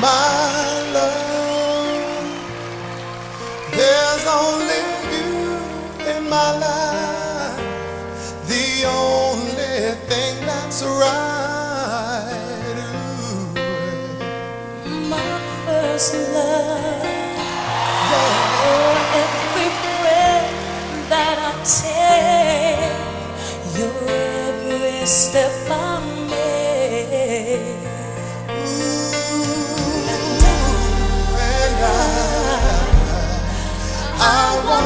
my love. There's only you in my life, the only thing that's right. My first love. Every breath that I take, every step I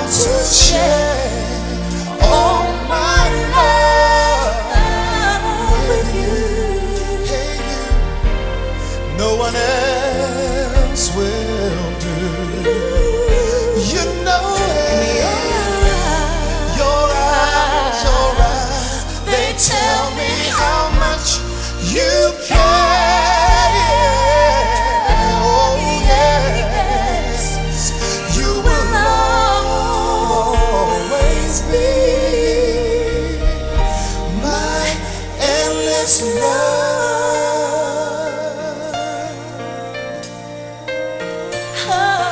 to His love. Oh,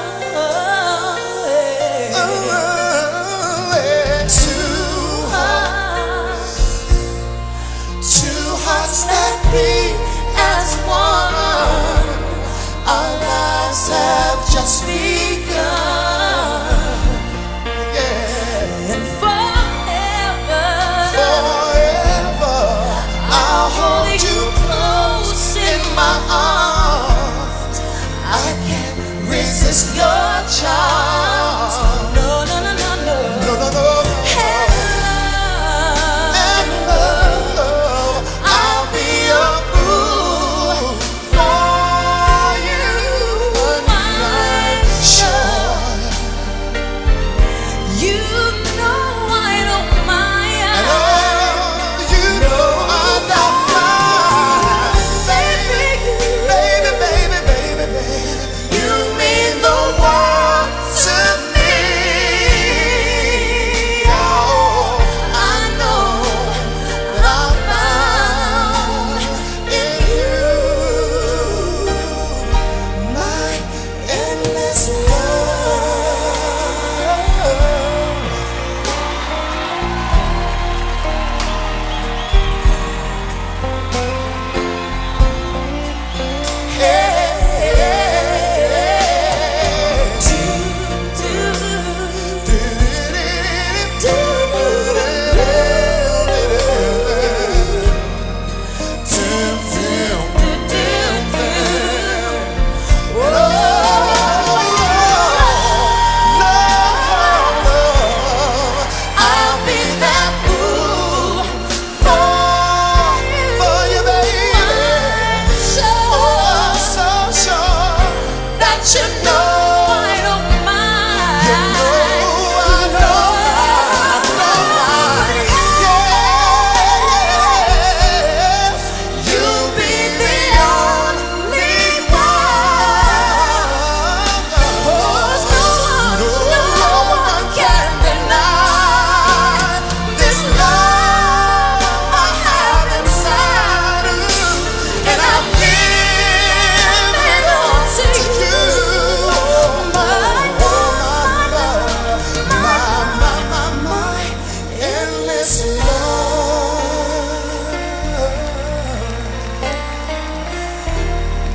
yeah. Oh, yeah. Two hearts, two hearts that beat as one. Our lives have just begun.